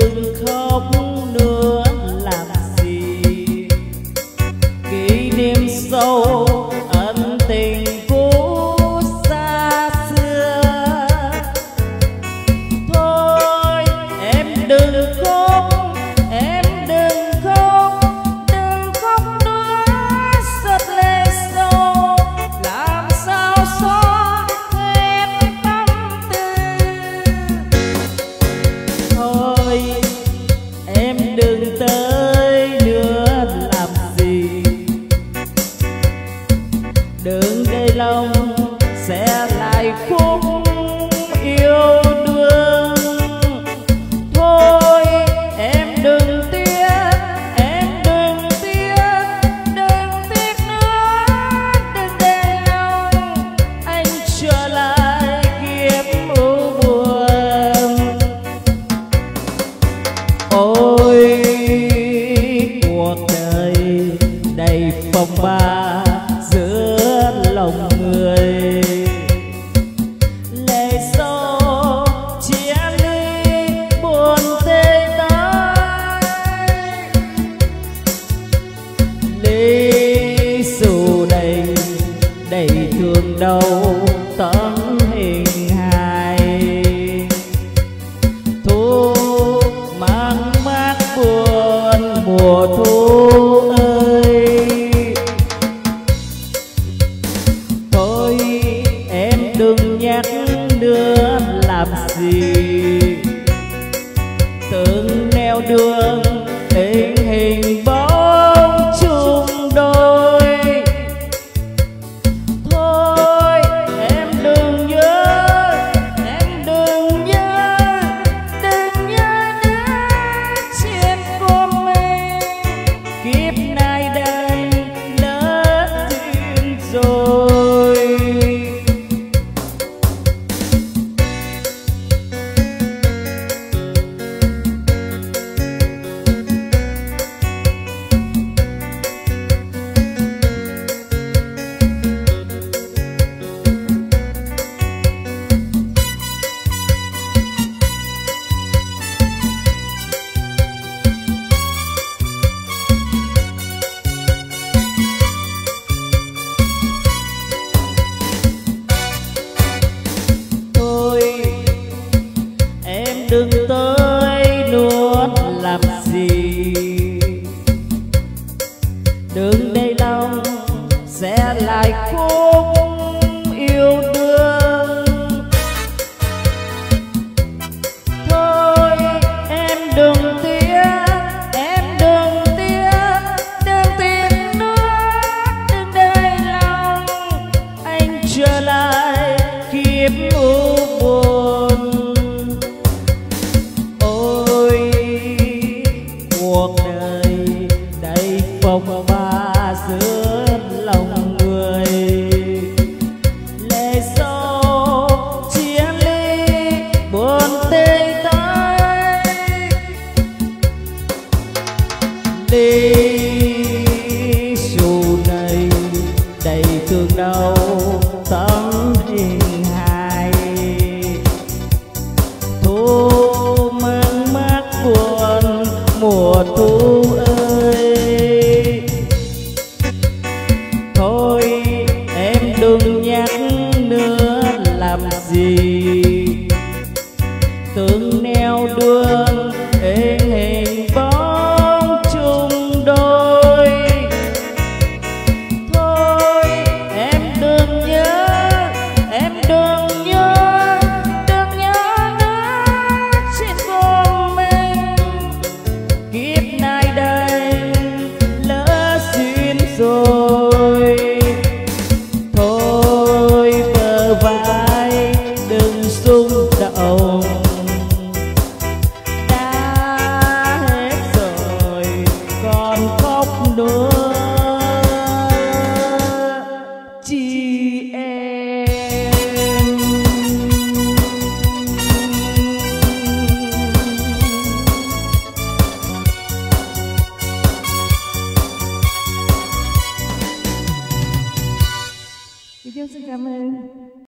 đừng khóc đừng tới nữa làm gì. Đừng để lòng sẽ lại khúc yêu đương thôi, em đừng tiếc, em đừng tiếc đừng tiếc nữa, đừng để lòng. Anh trở lại kiếp u buồn. Ôi cuộc đời đầy phong ba giữa lòng người. Lệ sâu chia ly buồn tê tái. Ly dù đầy đầy thương đau. Nữa làm gì? Từng neo đường tình hình bóng đừng tới nuốt làm gì. Đừng đây lòng sẽ lại khúc đi dù này đầy thương đau, tấm hình hài thu mang mát buồn mùa thu ơi. Thôi em đừng nhắc nữa làm gì.